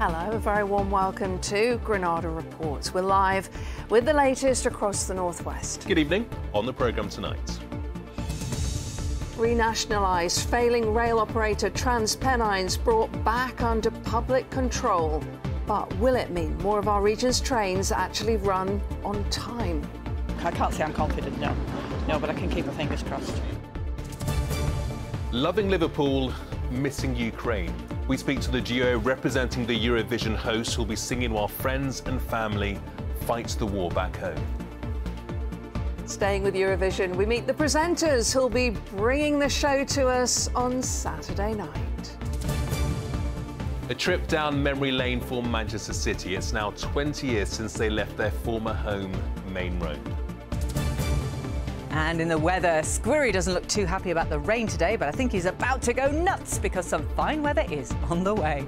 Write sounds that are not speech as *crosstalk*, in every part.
Hello, a very warm welcome to Granada Reports. We're live with the latest across the Northwest. Good evening. On the programme tonight. Renationalised failing rail operator TransPennines brought back under public control. But will it mean more of our region's trains actually run on time? I can't say I'm confident, no. No, but I can keep my fingers crossed. Loving Liverpool, missing Ukraine. We speak to the duo representing the Eurovision host who'll be singing while friends and family fight the war back home. Staying with Eurovision, we meet the presenters who'll be bringing the show to us on Saturday night. A trip down memory lane for Manchester City. It's now 20 years since they left their former home, Maine Road. And in the weather, Squirry doesn't look too happy about the rain today, but I think he's about to go nuts because some fine weather is on the way.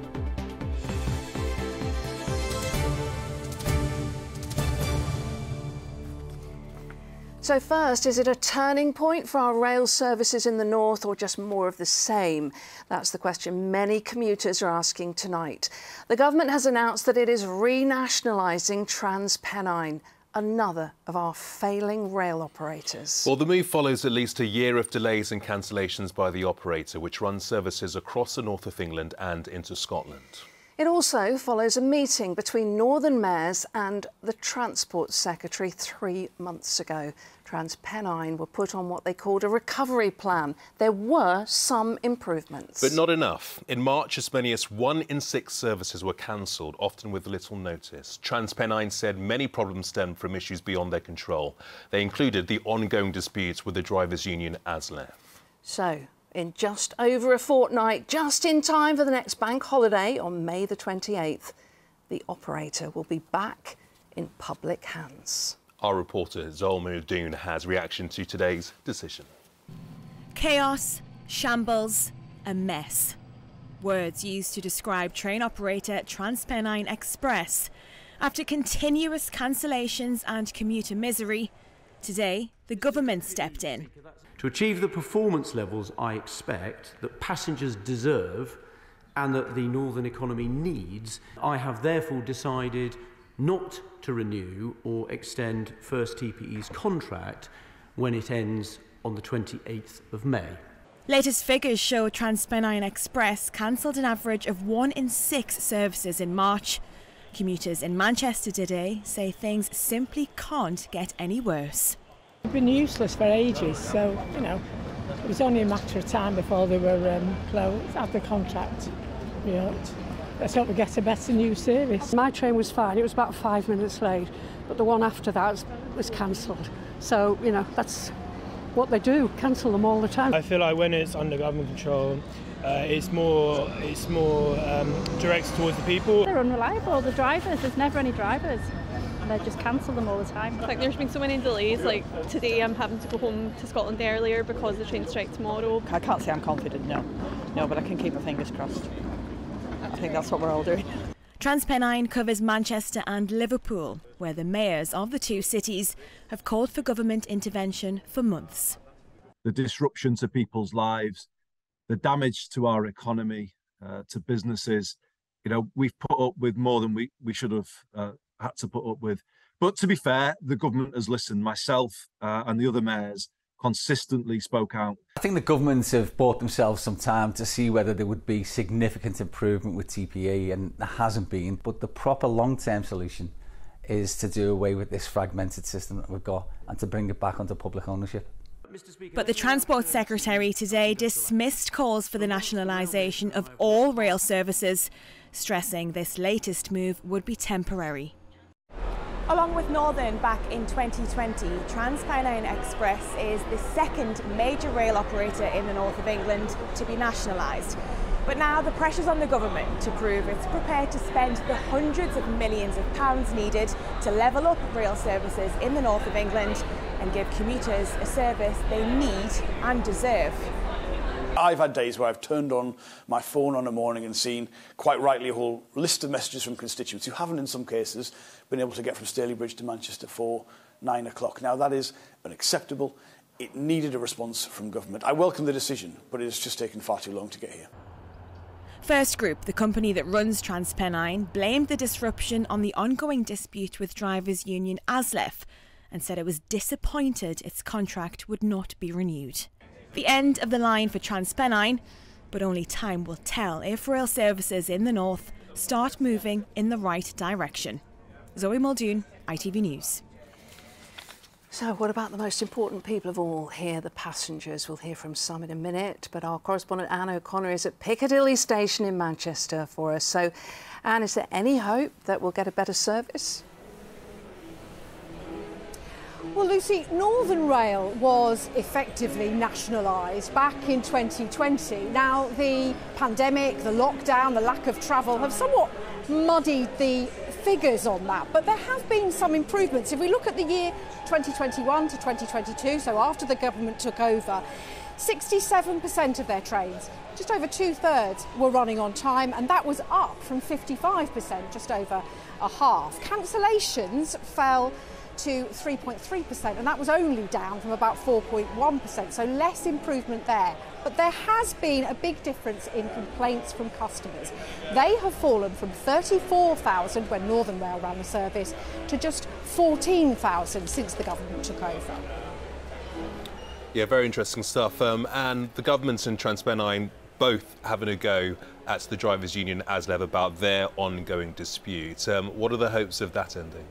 So, first, is it a turning point for our rail services in the north or just more of the same? That's the question many commuters are asking tonight. The government has announced that it is renationalising TransPennine another of our failing rail operators. Well, the move follows at least a year of delays and cancellations by the operator, which runs services across the north of England and into Scotland. It also follows a meeting between Northern Mayors and the Transport Secretary three months ago. TransPennine were put on what they called a recovery plan. There were some improvements. But not enough. In March, as many as one in six services were cancelled, often with little notice. TransPennine said many problems stemmed from issues beyond their control. They included the ongoing disputes with the drivers' union ASLEF. So, in just over a fortnight, just in time for the next bank holiday on May the 28th, the operator will be back in public hands. Our reporter Zoe Muldoon has reaction to today's decision. Chaos, shambles, a mess. Words used to describe train operator TransPennine Express. After continuous cancellations and commuter misery, today the government stepped in. To achieve the performance levels I expect that passengers deserve and that the northern economy needs, I have therefore decided not to renew or extend First TPE's contract when it ends on the 28th of May. Latest figures show TransPennine Express cancelled an average of one in six services in March. Commuters in Manchester today say things simply can't get any worse. They've been useless for ages, so, you know, it was only a matter of time before they were um, closed, out the contract. You know, let's hope we get a better new service. My train was fine, it was about five minutes late, but the one after that was cancelled. So, you know, that's what they do, cancel them all the time. I feel like when it's under government control, uh, it's more it's more um, directed towards the people. They're unreliable, the drivers, there's never any drivers. And they just cancel them all the time. Like there's been so many delays. Like today, I'm having to go home to Scotland earlier because the train strike tomorrow. I can't say I'm confident, no. No, but I can keep my fingers crossed. I think that's what we're all doing. TransPennine covers Manchester and Liverpool, where the mayors of the two cities have called for government intervention for months. The disruption to people's lives, the damage to our economy, uh, to businesses, you know, we've put up with more than we, we should have uh, had to put up with. But to be fair, the government has listened. Myself uh, and the other mayors consistently spoke out. I think the governments have bought themselves some time to see whether there would be significant improvement with TPE, and there hasn't been. But the proper long term solution is to do away with this fragmented system that we've got and to bring it back under public ownership. But the Transport Secretary today dismissed calls for the nationalisation of all rail services, stressing this latest move would be temporary. Along with Northern back in 2020, TransPennine Express is the second major rail operator in the north of England to be nationalised. But now the pressure's on the government to prove it's prepared to spend the hundreds of millions of pounds needed to level up rail services in the north of England and give commuters a service they need and deserve. I've had days where I've turned on my phone on a morning and seen, quite rightly, a whole list of messages from constituents who haven't, in some cases, been able to get from Stalybridge to Manchester for nine o'clock. Now, that is unacceptable. It needed a response from government. I welcome the decision, but it has just taken far too long to get here. First Group, the company that runs TransPennine, blamed the disruption on the ongoing dispute with drivers' union ASLEF and said it was disappointed its contract would not be renewed. The end of the line for TransPennine, but only time will tell if rail services in the north start moving in the right direction. Zoe Muldoon, ITV News. So, what about the most important people of all here, the passengers? We'll hear from some in a minute, but our correspondent Anne O'Connor is at Piccadilly Station in Manchester for us. So, Anne, is there any hope that we'll get a better service? Well, Lucy, Northern Rail was effectively nationalised back in 2020. Now, the pandemic, the lockdown, the lack of travel have somewhat muddied the figures on that, but there have been some improvements. If we look at the year 2021 to 2022, so after the government took over, 67% of their trains, just over two thirds, were running on time, and that was up from 55%, just over a half. Cancellations fell to 3.3%, and that was only down from about 4.1%, so less improvement there. But there has been a big difference in complaints from customers. They have fallen from 34,000 when Northern Rail ran the service to just 14,000 since the government took over. Yeah, very interesting stuff. Um, and the government and TransPennine both having a go at the drivers' union ASLEF about their ongoing dispute. Um, what are the hopes of that ending?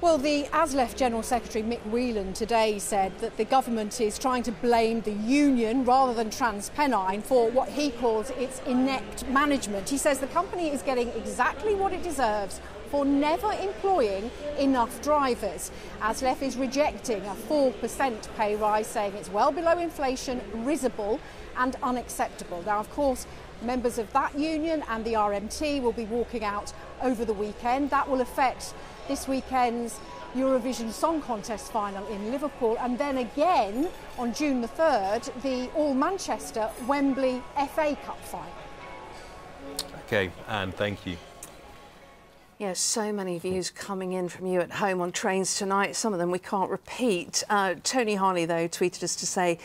Well, the ASLEF General Secretary Mick Whelan today said that the government is trying to blame the union rather than TransPennine for what he calls its inept management. He says the company is getting exactly what it deserves for never employing enough drivers. ASLEF is rejecting a 4% pay rise, saying it's well below inflation, risible and unacceptable. Now, of course, members of that union and the RMT will be walking out over the weekend. That will affect this weekend's Eurovision Song Contest final in Liverpool, and then again on June the 3rd, the All Manchester Wembley FA Cup final. Okay, Anne, thank you. Yes, so many views coming in from you at home on trains tonight. Some of them we can't repeat. Uh, Tony Harley, though, tweeted us to say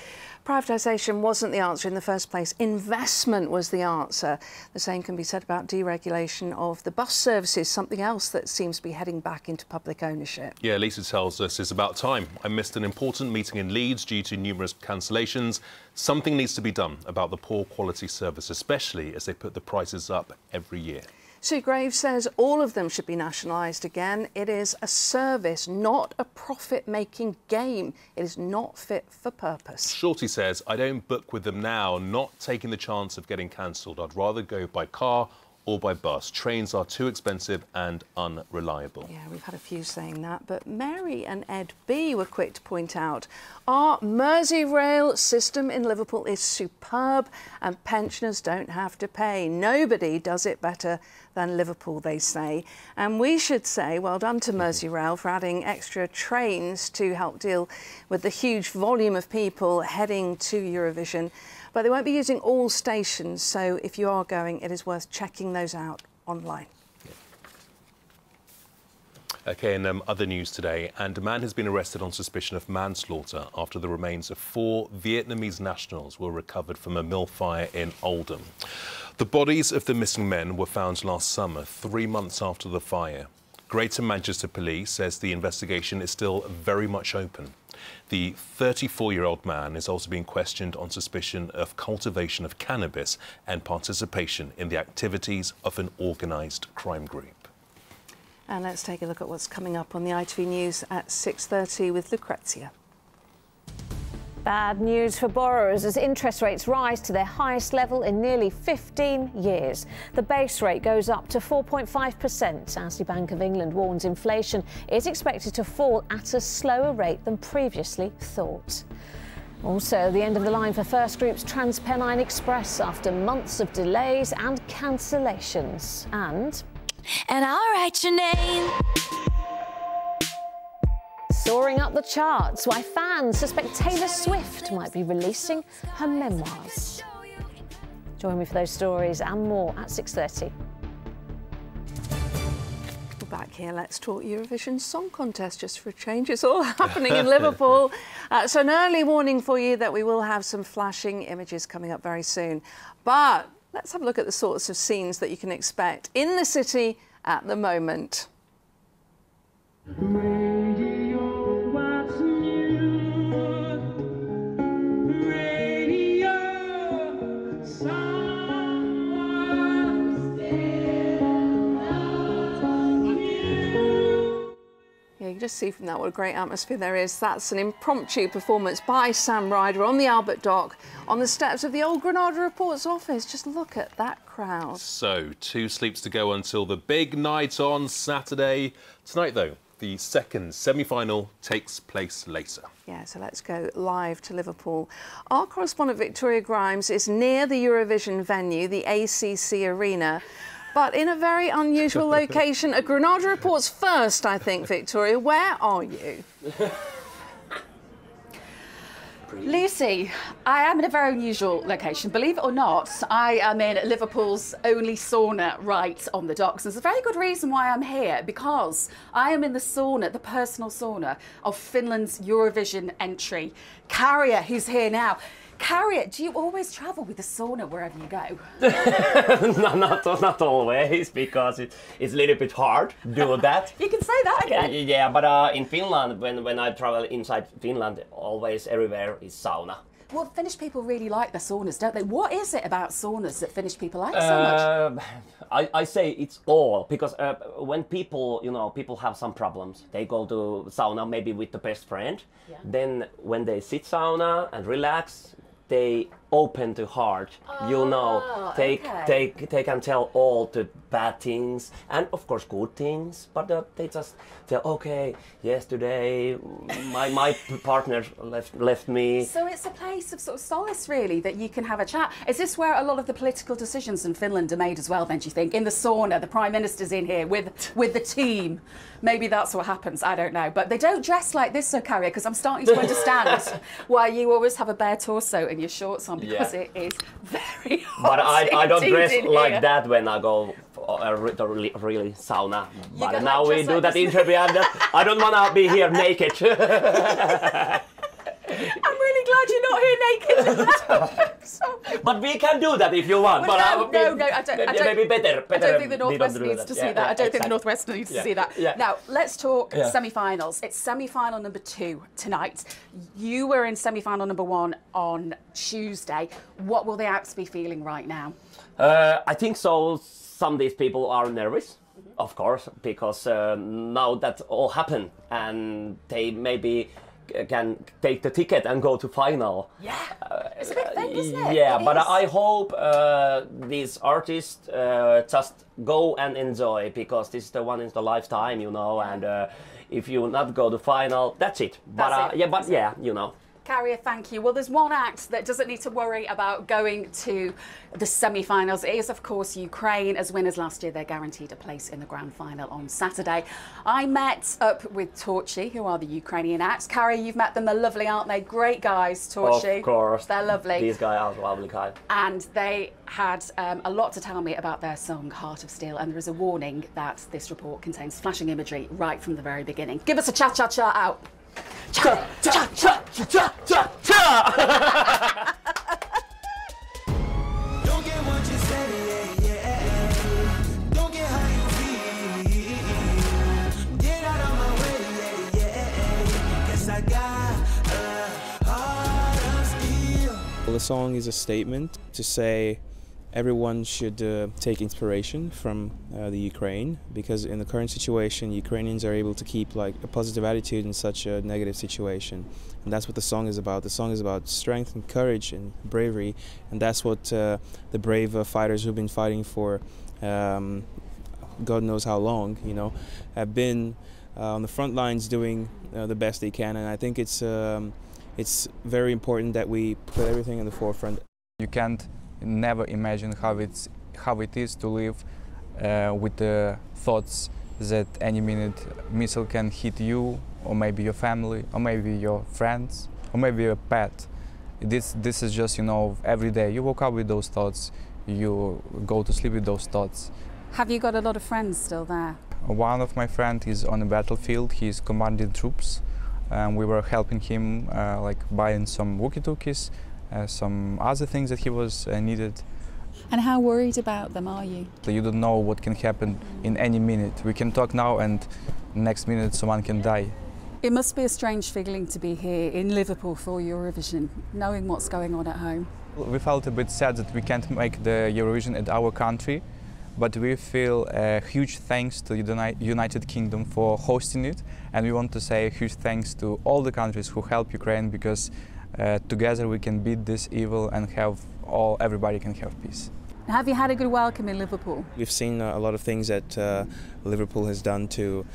privatisation wasn't the answer in the first place. Investment was the answer. The same can be said about deregulation of the bus services, something else that seems to be heading back into public ownership. Yeah, Lisa tells us it's about time. I missed an important meeting in Leeds due to numerous cancellations. Something needs to be done about the poor quality service, especially as they put the prices up every year. Sue Graves says all of them should be nationalised again. It is a service, not a profit making game. It is not fit for purpose. Shorty says, I don't book with them now, not taking the chance of getting cancelled. I'd rather go by car or by bus. Trains are too expensive and unreliable. Yeah, we've had a few saying that, but Mary and Ed B were quick to point out our Merseyrail system in Liverpool is superb and pensioners don't have to pay. Nobody does it better than Liverpool, they say. And we should say well done to Merseyrail mm-hmm. for adding extra trains to help deal with the huge volume of people heading to Eurovision. But they won't be using all stations, so if you are going, it is worth checking those out online. Okay, and um, other news today, and a man has been arrested on suspicion of manslaughter after the remains of four Vietnamese nationals were recovered from a mill fire in Oldham. The bodies of the missing men were found last summer, three months after the fire. Greater Manchester Police says the investigation is still very much open. The 34 year old man is also being questioned on suspicion of cultivation of cannabis and participation in the activities of an organised crime group. And let's take a look at what's coming up on the ITV News at 6.30 with Lucrezia. Bad news for borrowers as interest rates rise to their highest level in nearly 15 years. The base rate goes up to 4.5% as the Bank of England warns inflation is expected to fall at a slower rate than previously thought. Also, the end of the line for First Group's TransPennine Express after months of delays and cancellations. And and I'll write your name. Soaring up the charts, why fans suspect Taylor Swift might be releasing her memoirs. Join me for those stories and more at 6.30. back here. Let's talk Eurovision Song Contest just for a change. It's all *laughs* happening in Liverpool. *laughs* Uh, so, an early warning for you that we will have some flashing images coming up very soon. But let's have a look at the sorts of scenes that you can expect in the city at the moment. You can just see from that what a great atmosphere there is. That's an impromptu performance by Sam Ryder on the Albert Dock on the steps of the old Granada Reports office. Just look at that crowd. So, two sleeps to go until the big night on Saturday. Tonight, though, the second semi final takes place later. Yeah, so let's go live to Liverpool. Our correspondent Victoria Grimes is near the Eurovision venue, the ACC Arena. But in a very unusual *laughs* location, a Granada Reports first, I think, Victoria. Where are you? *laughs* Lucy, I am in a very unusual location. Believe it or not, I am in Liverpool's only sauna right on the docks. And there's a very good reason why I'm here because I am in the sauna, the personal sauna of Finland's Eurovision entry. Käärijä, who's here now. Käärijä, do you always travel with the sauna wherever you go? *laughs* no, not, not always, because it, it's a little bit hard to do *laughs* that. you can say that again. Yeah, but uh, in Finland, when, when I travel inside Finland, always everywhere is sauna. Well, Finnish people really like the saunas, don't they? What is it about saunas that Finnish people like so much? Uh, I, I say it's all because uh, when people, you know, people have some problems, they go to sauna maybe with the best friend. Yeah. Then when they sit sauna and relax, they open to heart. you know, Oh, they okay. they they can tell all the bad things and of course good things, but uh, they just tell, okay, yesterday my my *laughs* partner left left me. So it's a place of sort of solace, really, that you can have a chat. Is this where a lot of the political decisions in Finland are made as well? Then do you think in the sauna, the prime minister's in here with with the team? Maybe that's what happens. I don't know, but they don't dress like this, so Käärijä, because I'm starting to *laughs* understand why you always have a bare torso and your shorts on because Yeah. it is very hot. But I, I don't dress like here. that when I go uh, the really, really sauna. But now we do like that interview and I don't want to be here *laughs* naked. Really glad you're not here naked. *laughs* but we can do that if you want. Well, but no, uh, no, no, I don't. I don't maybe better. I better don't think the Northwest needs to Yeah, see that. yeah, I don't think the. Northwest needs Yeah, to see that. yeah. Now, let's talk Yeah. semi-finals. It's semi-final number two tonight. You were in semi-final number one on Tuesday. What will the Alps be feeling right now? Uh, I think so. Some of these people are nervous, of course, because uh, now that all happened and they maybe can take the ticket and go to final. Yeah, it's a big thing, isn't it? Yeah, It but is. I hope uh, these artists uh, just go and enjoy because this is the one in the lifetime, you know. And uh, if you not go to final, that's it. But That's uh, it, yeah, but that's yeah, you know. Käärijä, thank you. Well, there's one act that doesn't need to worry about going to the semi finals. It is, of course, Ukraine. As winners last year, they're guaranteed a place in the grand final on Saturday. I met up with Tvorchi, who are the Ukrainian acts. Käärijä, you've met them. They're lovely, aren't they? Great guys, Tvorchi. Of course. They're lovely. These guys are lovely guys. And they had um, a lot to tell me about their song, Heart of Steel. And there is a warning that this report contains flashing imagery right from the very beginning. Give us a cha cha cha out. Cha cha cha cha cha cha. Don't get what you say, yeah, yeah. Don't get how you feel. Get out of my way, yeah, yeah. Guess I got a heart of steel. Well, the song is a statement to say everyone should uh, take inspiration from uh, the Ukraine because in the current situation, Ukrainians are able to keep like a positive attitude in such a negative situation, and that's what the song is about. The song is about strength and courage and bravery, and that's what uh, the brave uh, fighters who've been fighting for. Um, God knows how long, you know, have been uh, on the front lines doing uh, the best they can, and I think it's um, it's very important that we put everything in the forefront. You can't never imagine how it's how it is to live uh, with the thoughts that any minute missile can hit you or maybe your family or maybe your friends or maybe your pet. This this is just you know every day you woke up with those thoughts, you go to sleep with those thoughts. Have you got a lot of friends still there? One of my friends is on the battlefield. He's commanding troops, and we were helping him, uh, like buying some walkie-talkies, some other things that he was uh, needed. And how worried about them are you? You don't know what can happen in any minute. We can talk now, and next minute someone can die. It must be a strange feeling to be here in Liverpool for Eurovision, knowing what's going on at home. We felt a bit sad that we can't make the Eurovision at our country, but we feel a huge thanks to the United Kingdom for hosting it, and we want to say a huge thanks to all the countries who help Ukraine because uh, together we can beat this evil and have all everybody can have peace. Have you had a good welcome in Liverpool? We've seen uh, a lot of things that uh, Liverpool has done to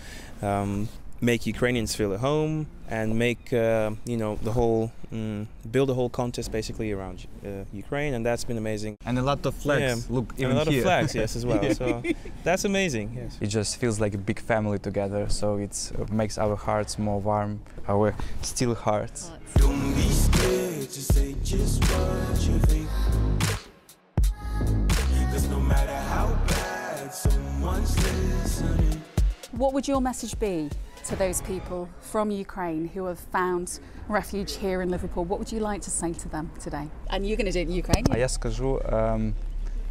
um, make Ukrainians feel at home and make uh, you know the whole mm, build a whole contest basically around uh, Ukraine, and that's been amazing. And a lot of flags. Yeah. Look, and a lot here. of flags, yes, as well. So *laughs* that's amazing. Yes. It just feels like a big family together. So it makes our hearts more warm, our still hearts. Don't scared to say just what you think. Cause no matter how bad someone's listening. What would your message be to those people from Ukraine who have found refuge here in Liverpool? What would you like to say to them today? And you're going to do it in Ukrainian. А я скажу, ем,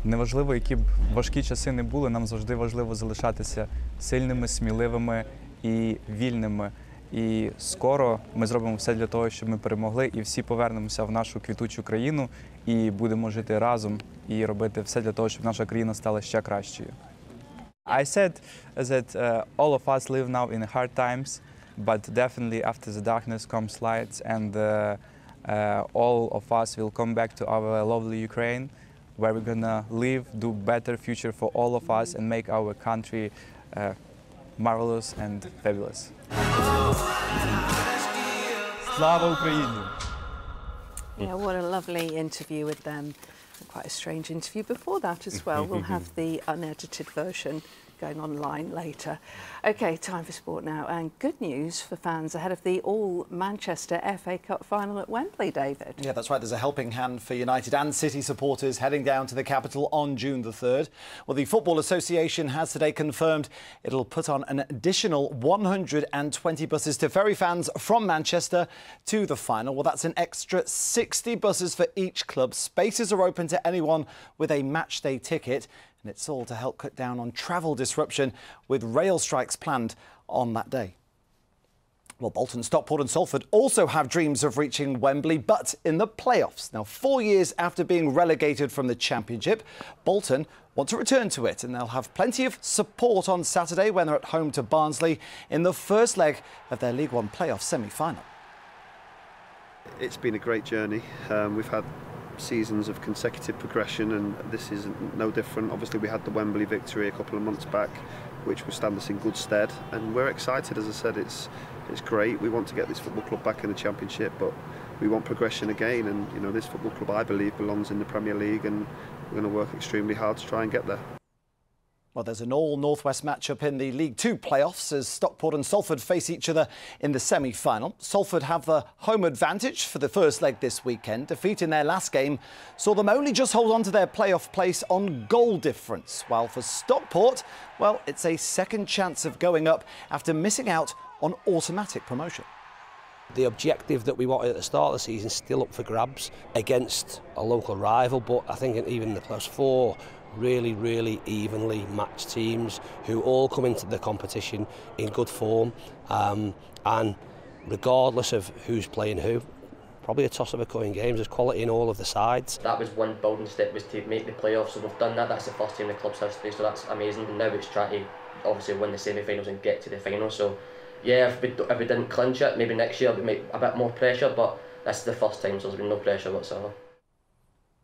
неважливо, які б важкі часи не були, нам завжди важливо залишатися сильними, сміливими і вільними. І скоро ми зробимо все для того, щоб ми перемогли, і всі повернемося в нашу квітучу країну і будемо жити разом і робити все для того, щоб наша країна стала ще кращою. I said that uh, all of us live now in hard times, but definitely after the darkness comes light, and uh, uh, all of us will come back to our lovely Ukraine, where we're gonna live, do better future for all of us, and make our country uh, marvelous and fabulous. Slava Ukraini! Yeah, what a lovely interview with them. Quite a strange interview before that as well. we'll have the unedited version going online later. OK, time for sport now. And good news for fans ahead of the all Manchester FA Cup final at Wembley, David. Yeah, that's right. There's a helping hand for United and City supporters heading down to the capital on June the 3rd. Well, the Football Association has today confirmed it'll put on an additional 120 buses to ferry fans from Manchester to the final. Well, that's an extra 60 buses for each club. Spaces are open to anyone with a match day ticket and it's all to help cut down on travel disruption with rail strikes planned on that day. Well, Bolton, Stockport and Salford also have dreams of reaching Wembley, but in the playoffs. Now, four years after being relegated from the Championship, Bolton want to return to it, and they'll have plenty of support on Saturday when they're at home to Barnsley in the first leg of their League One playoff semi-final. It's been a great journey. Um, we've had seasons of consecutive progression, and this is no different. Obviously, we had the Wembley victory a couple of months back, which will stand us in good stead, and we're excited. As I said, it's it's great. We want to get this football club back in the Championship, but we want progression again. And you know, this football club, I believe, belongs in the Premier League, and we're going to work extremely hard to try and get there. Well, there's an all Northwest matchup in the League Two playoffs as Stockport and Salford face each other in the semi final. Salford have the home advantage for the first leg this weekend. Defeat in their last game saw them only just hold on to their playoff place on goal difference. While for Stockport, well, it's a second chance of going up after missing out on automatic promotion. The objective that we wanted at the start of the season is still up for grabs against a local rival, but I think even the plus four really, really evenly matched teams who all come into the competition in good form. Um, and regardless of who's playing who, probably a toss of a coin games. There's quality in all of the sides. That was one building step was to make the playoffs. So we've done that. That's the first time in the club's history. So that's amazing. And now it's trying to obviously win the semi-finals and get to the final. So yeah, if we, if we didn't clinch it, maybe next year we make a bit more pressure. But that's the first time, so there's been no pressure whatsoever.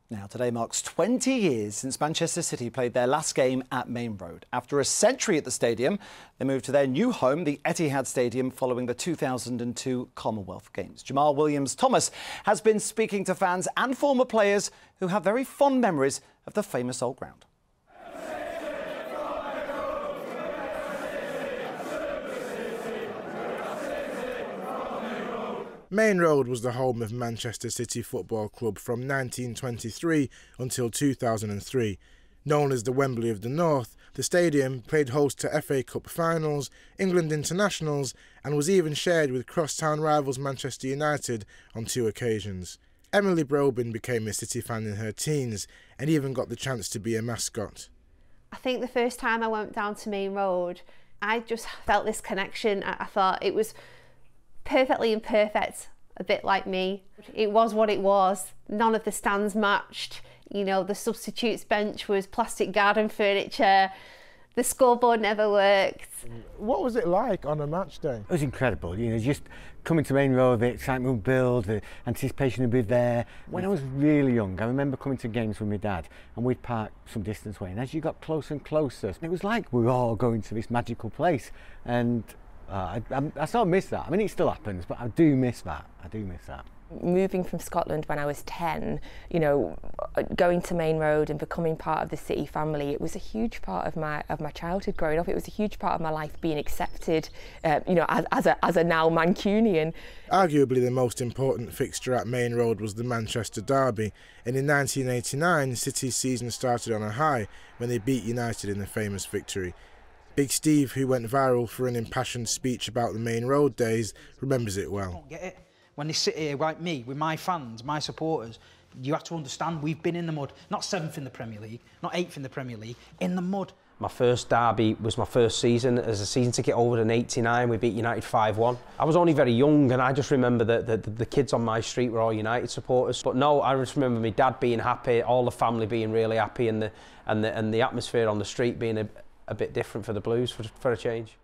Now, today marks 20 years since Manchester City played their last game at Maine Road. After a century at the stadium, they moved to their new home, the Etihad Stadium, following the 2002 Commonwealth Games. Jamal Williams Thomas has been speaking to fans and former players who have very fond memories of the famous old ground. Maine Road was the home of Manchester City Football Club from 1923 until 2003. Known as the Wembley of the North, the stadium played host to FA Cup finals, England internationals, and was even shared with crosstown rivals Manchester United on two occasions. Emily Brobin became a City fan in her teens and even got the chance to be a mascot. I think the first time I went down to Maine Road, I just felt this connection. I, I thought it was perfectly imperfect, a bit like me. It was what it was. None of the stands matched. You know, the substitutes bench was plastic garden furniture. The scoreboard never worked. What was it like on a match day? It was incredible, you know, just coming to Maine Road, the excitement would build, the anticipation would be there. When I was really young, I remember coming to games with my dad and we'd park some distance away and as you got closer and closer, it was like we were all going to this magical place and uh, I, I, I sort of miss that. I mean, it still happens, but I do miss that. I do miss that moving from Scotland when I was 10, you know, going to Maine Road and becoming part of the city family, it was a huge part of my of my childhood growing up. It was a huge part of my life being accepted, uh, you know, as, as, a, as a now Mancunian. Arguably the most important fixture at Maine Road was the Manchester Derby, and in 1989 City's season started on a high when they beat United in the famous victory. Big Steve, who went viral for an impassioned speech about the Maine Road days, remembers it well. Get it? When they sit here like me, with my fans, my supporters, you have to understand we've been in the mud. Not seventh in the Premier League, not eighth in the Premier League, in the mud. My first derby was my first season as a season ticket holder in 89. We beat United 5-1. I was only very young and I just remember that the, the kids on my street were all United supporters. But no, I just remember my dad being happy, all the family being really happy and the, and the, and the atmosphere on the street being a, a bit different for the Blues for, for a change.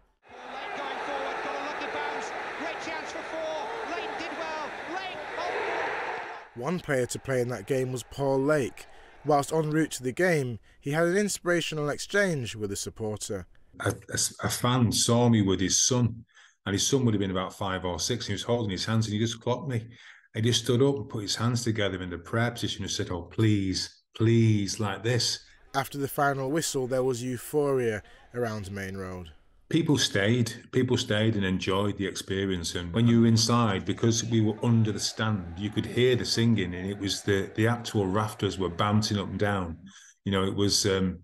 One player to play in that game was Paul Lake. Whilst en route to the game, he had an inspirational exchange with a supporter. A, a, a, fan saw me with his son, and his son would have been about five or six. He was holding his hands, and he just clocked me. He just stood up and put his hands together in the prayer position and said, "Oh, please, please, like this." After the final whistle, there was euphoria around Maine Road. People stayed people stayed and enjoyed the experience. And when you were inside because we were under the stand you could hear the singing and it was the the actual rafters were bouncing up and down. You know it was um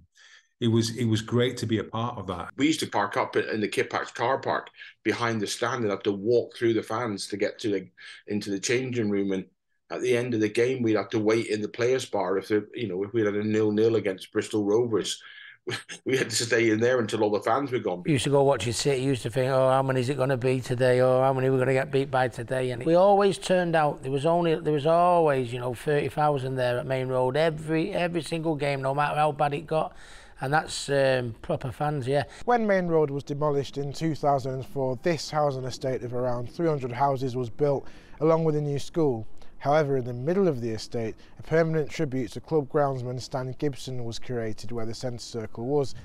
it was it was great to be a part of that. We used to park up in the Kippax car park behind the stand and have to walk through the fans to get to the into the changing room. And at the end of the game we'd have to wait in the players bar if you know if we had a nil nil against Bristol Rovers *laughs* we had to stay in there until all the fans were gone. We used to go watch it City, used to think, oh, how many is it going to be today, or how many we're going to get beat by today. And we always turned out, there was only, there was always, you know, 30,000 there at Maine Road, every, every single game, no matter how bad it got. And that's um, proper fans, yeah. When Maine Road was demolished in 2004, this housing estate of around 300 houses was built along with a new school. However, in the middle of the estate, a permanent tribute to club groundsman Stan Gibson was created where the centre circle was,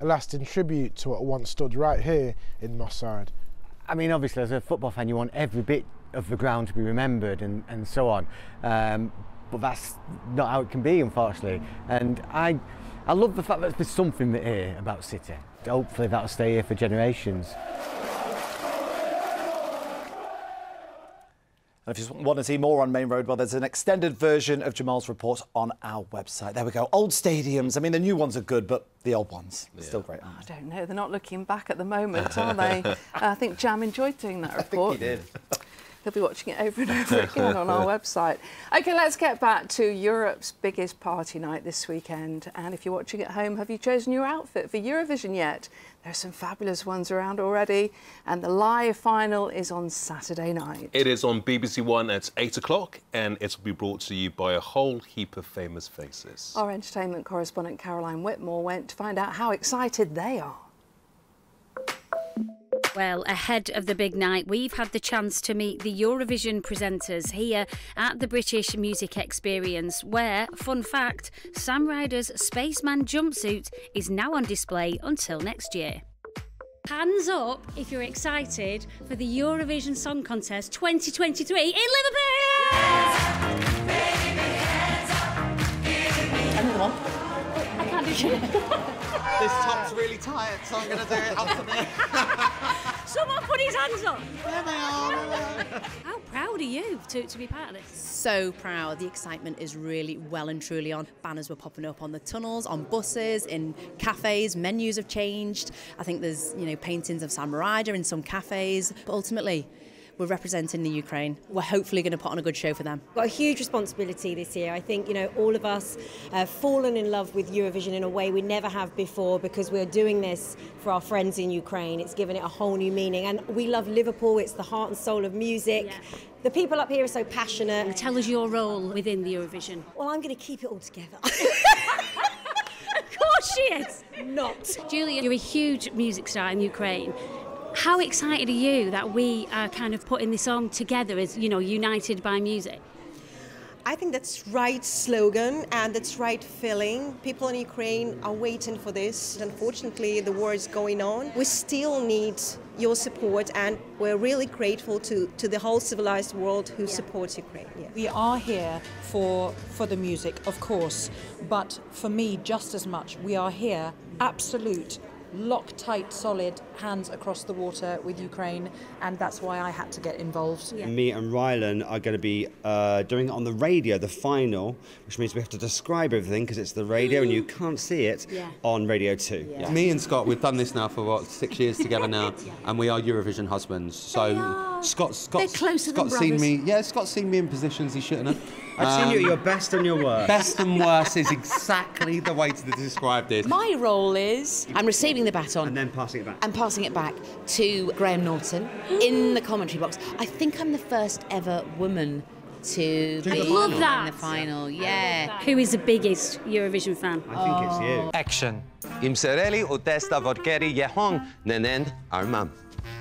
a lasting tribute to what once stood right here in Moss Side. I mean, obviously, as a football fan, you want every bit of the ground to be remembered and, and so on. Um, but that's not how it can be, unfortunately. And I, I love the fact that there's something here about City. Hopefully, that'll stay here for generations. And if you want to see more on Maine Road, well, there's an extended version of Jamal's report on our website. There we go. Old stadiums. I mean, the new ones are good, but the old ones yeah. still great. Oh, I don't know. They're not looking back at the moment, are *laughs* they? I think Jam enjoyed doing that report. I think he did. He'll be watching it over and over *laughs* again on our website. OK, let's get back to Europe's biggest party night this weekend. And if you're watching at home, have you chosen your outfit for Eurovision yet? There are some fabulous ones around already. And the live final is on Saturday night. It is on BBC One at 8 o'clock and it will be brought to you by a whole heap of famous faces. Our entertainment correspondent Caroline Whitmore went to find out how excited they are. Well, ahead of the big night, we've had the chance to meet the Eurovision presenters here at the British Music Experience, where, fun fact, Sam Ryder's Spaceman jumpsuit is now on display until next year. Hands up if you're excited for the Eurovision Song Contest 2023 in Liverpool! Yes! I can't do shit. this top's really tight, so I'm going to do it up. *laughs* Someone put his hands up. There they are. How proud are you to, to be part of this? So proud. The excitement is really well and truly on. Banners were popping up on the tunnels, on buses, in cafes. Menus have changed. I think there's you know paintings of Sam Ryder in some cafes. But ultimately, we're representing the Ukraine. We're hopefully going to put on a good show for them. got a huge responsibility this year. I think, you know, all of us have fallen in love with Eurovision in a way we never have before because we're doing this for our friends in Ukraine. It's given it a whole new meaning. And we love Liverpool, it's the heart and soul of music. The people up here are so passionate. Tell us your role within the Eurovision. Well, I'm going to keep it all together. *laughs* Of course she is. Not. Julia, you're a huge music star in Ukraine. How excited are you that we are kind of putting this on together as, you know, united by music? I think that's right slogan and that's right feeling. People in Ukraine are waiting for this. Unfortunately, the war is going on. We still need your support and we're really grateful to, to the whole civilized world who supports Ukraine. Yeah. We are here for for the music, of course, but for me just as much, we are here absolute lock tight solid hands across the water with Ukraine and that's why I had to get involved. Me and Rylan are going to be uh, doing it on the radio, the final, which means we have to describe everything because it's the radio and you *gasps* can't see it Yeah. on Radio 2. Me and Scott, we've done this now for what six years together now, *laughs* and we are Eurovision husbands. So Scott, Scott's, They're closer than Scott's seen me. Yeah, Scott's seen me in positions he shouldn't have. I've seen you at Um, your best and your worst. Best and worst is exactly the way to describe this. My role is I'm receiving the baton and then passing it back. and passing it back to Graham Norton in the commentary box. I think I'm the first ever woman to I be in that. the final. Yeah. Who is the biggest Eurovision fan? I think it's you. Action. Im sereli u testa vodkeri jehong nenen armam.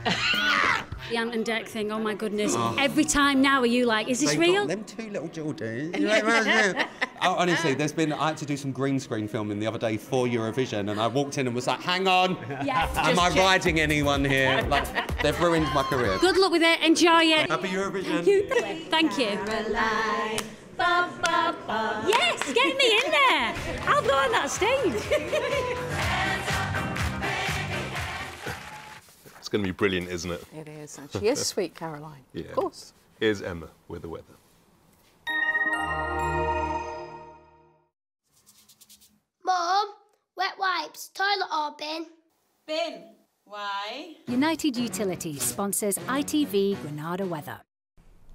*laughs* The Ant and Dec thing, oh my goodness. Oh. Every time now are you like, is this They've real? got them two little Jordans. *laughs* Oh, honestly, there's been. I had to do some green screen filming the other day for Eurovision, and I walked in and was like, "Hang on, Yes, am I check. riding anyone here? Like, they've ruined my career." Good luck with it, enjoy it. Happy Eurovision. Thank you. Yes, get me in there. I'll go on that stage. *laughs* going to be brilliant, isn't it? It is. And she is sweet, Caroline. *laughs* Yeah. Of course. Here's Emma with the weather. Mom, wet wipes, toilet or bin? Bin. Why? United Utilities sponsors ITV Granada Weather.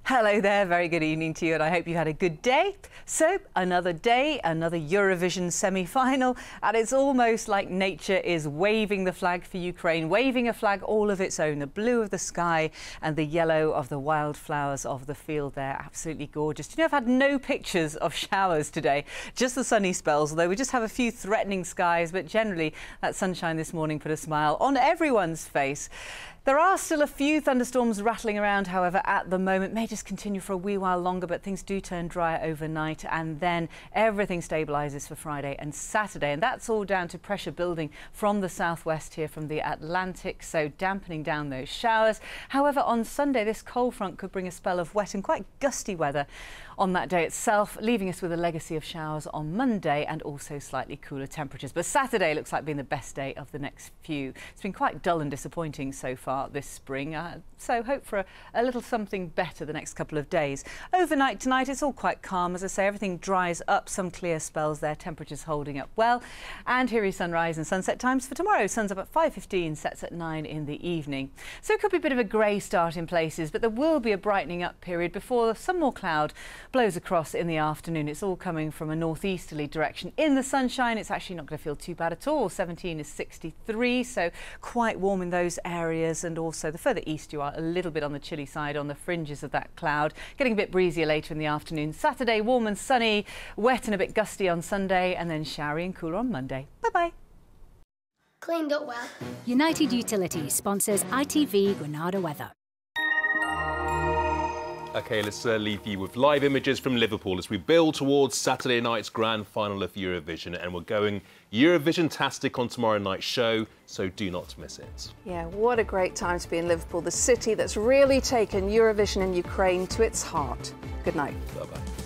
Hello there, very good evening to you, and I hope you had a good day. So, another day, another Eurovision semi final, and it's almost like nature is waving the flag for Ukraine, waving a flag all of its own the blue of the sky and the yellow of the wildflowers of the field there. Absolutely gorgeous. Do you know, I've had no pictures of showers today, just the sunny spells, although we just have a few threatening skies, but generally, that sunshine this morning put a smile on everyone's face. There are still a few thunderstorms rattling around, however, at the moment. May just continue for a wee while longer, but things do turn drier overnight, and then everything stabilises for Friday and Saturday. And that's all down to pressure building from the southwest here from the Atlantic, so dampening down those showers. However, on Sunday, this cold front could bring a spell of wet and quite gusty weather on that day itself, leaving us with a legacy of showers on Monday and also slightly cooler temperatures. But Saturday looks like being the best day of the next few. It's been quite dull and disappointing so far this spring, uh, so hope for a, a little something better the next couple of days. Overnight tonight, it's all quite calm. As I say, everything dries up, some clear spells there, temperatures holding up well. And here is sunrise and sunset times for tomorrow. Sun's up at 5.15, sets at 9 in the evening. So it could be a bit of a grey start in places, but there will be a brightening up period before some more cloud blows across in the afternoon. It's all coming from a northeasterly direction. In the sunshine, it's actually not going to feel too bad at all. 17 is 63, so quite warm in those areas. And also, the further east you are, a little bit on the chilly side on the fringes of that cloud. Getting a bit breezier later in the afternoon. Saturday, warm and sunny, wet and a bit gusty on Sunday, and then showery and cooler on Monday. Bye bye. Cleaned up well. United Utilities sponsors ITV Granada Weather. Okay, let's uh, leave you with live images from Liverpool as we build towards Saturday night's grand final of Eurovision. And we're going Eurovision-tastic on tomorrow night's show, so do not miss it. Yeah, what a great time to be in Liverpool, the city that's really taken Eurovision in Ukraine to its heart. Good night. Bye-bye.